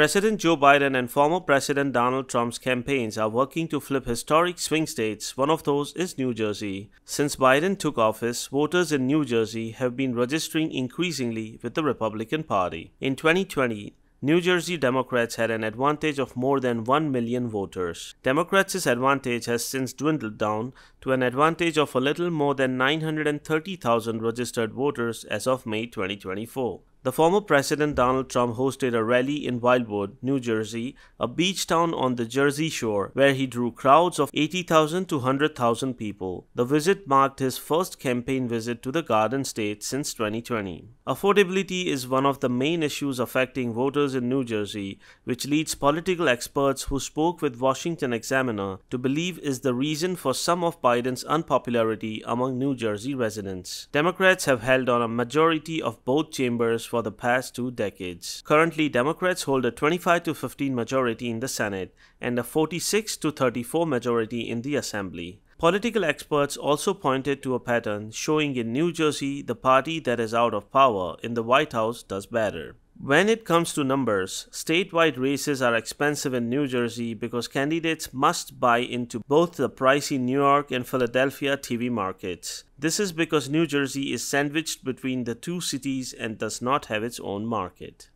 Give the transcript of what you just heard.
President Joe Biden and former President Donald Trump's campaigns are working to flip historic swing states. One of those is New Jersey. Since Biden took office, voters in New Jersey have been registering increasingly with the Republican Party. In 2020, New Jersey Democrats had an advantage of more than 1 million voters. Democrats' advantage has since dwindled down to an advantage of a little more than 930,000 registered voters as of May 2024. The former President Donald Trump hosted a rally in Wildwood, New Jersey, a beach town on the Jersey Shore, where he drew crowds of 80,000 to 100,000 people. The visit marked his first campaign visit to the Garden State since 2020. Affordability is one of the main issues affecting voters in New Jersey, which leads political experts who spoke with Washington Examiner to believe is the reason for some of Biden's unpopularity among New Jersey residents. Democrats have held on a majority of both chambers for the past two decades. Currently, Democrats hold a 25 to 15 majority in the Senate and a 46 to 34 majority in the Assembly. Political experts also pointed to a pattern showing in New Jersey the party that is out of power in the White House does better. When it comes to numbers, statewide races are expensive in New Jersey because candidates must buy into both the pricey New York and Philadelphia TV markets. This is because New Jersey is sandwiched between the two cities and does not have its own market.